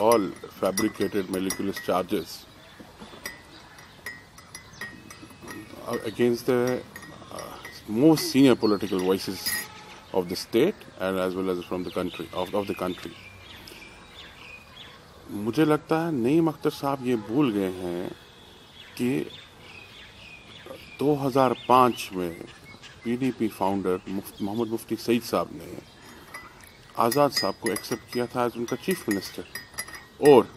all fabricated malicious charges uh, against the uh, most senior political voices of the state and as well as from the country of, of the country. मुझे लगता है नईम अख्तर साहब ये भूल गए हैं कि 2005 में पीडीपी फाउंडर मोहम्मद मुफ्ती सईद साहब ने आज़ाद साहब को एक्सेप्ट किया था एज उनका चीफ मिनिस्टर और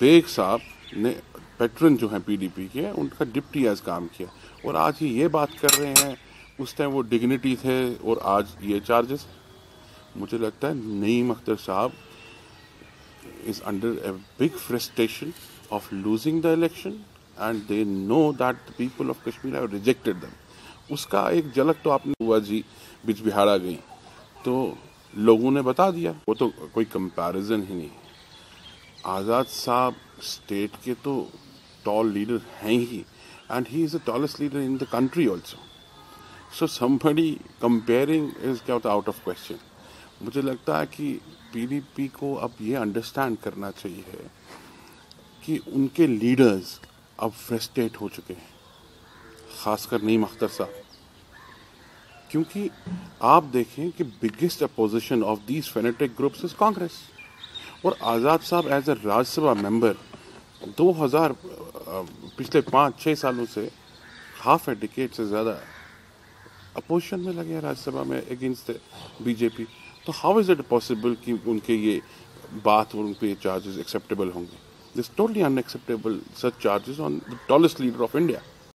बेग साहब ने पेट्रन जो हैं पीडीपी के, उनका डिप्टी एज काम किया। और आज ही ये बात कर रहे हैं, उस टाइम वो डिग्निटी थे और आज ये चार्जेस मुझे लगता है नईम अख्तर साहब is under a big frustration of losing the election and they know that the people of Kashmir have rejected them उसका एक झलक तो आपने हुआ जी, बिच बिहाड़ा गई। तो लोगों ने बता दिया। वो तो कोई कंपैरिजन ही नहीं आज़ाद साहब स्टेट के तो टॉल लीडर हैं he and he is the tallest leader in the country also so somebody comparing is क्या होता आउट ऑफ़ क्वेश्चन मुझे लगता है कि पीडीपी को अब ये अंडरस्टैंड करना चाहिए कि उनके लीडर्स अब फ्रस्ट्रेट हो चुके हैं, खासकर नईम अख्तर साहब. क्योंकि आप देखें कि biggest opposition of these fanatic groups is Congress और आज़ाद साहब एज ए राज्यसभा मेंबर 2000 पिछले पाँच छः सालों से हाफ़ ए डिकेट से ज़्यादा अपोजिशन में लगे हैं राज्यसभा में अगेंस्ट बीजेपी तो हाउ इज़ इट पॉसिबल कि उनके ये बात और उनके चार्जेस एक्सेप्टेबल होंगे? This totally unacceptable such charges on the tallest leader of India